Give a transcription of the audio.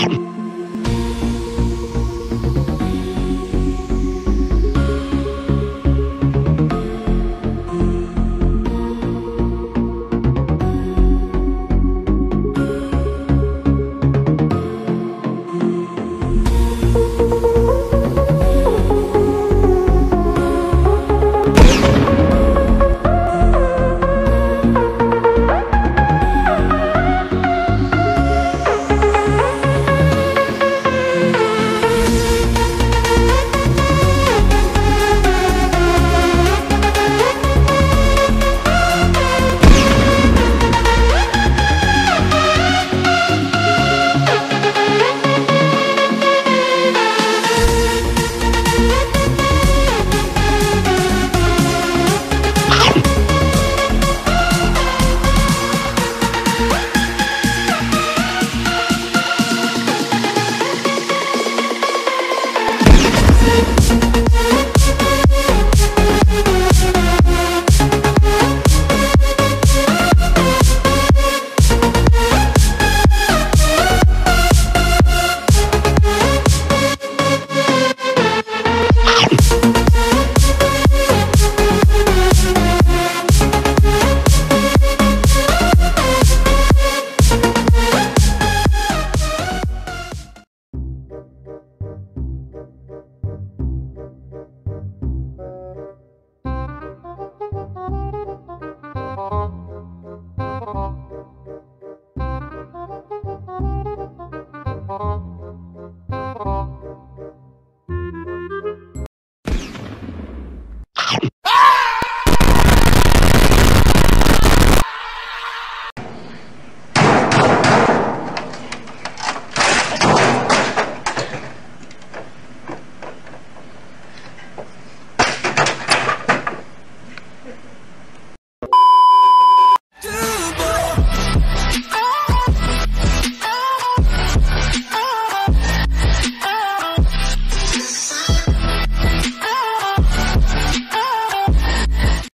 you.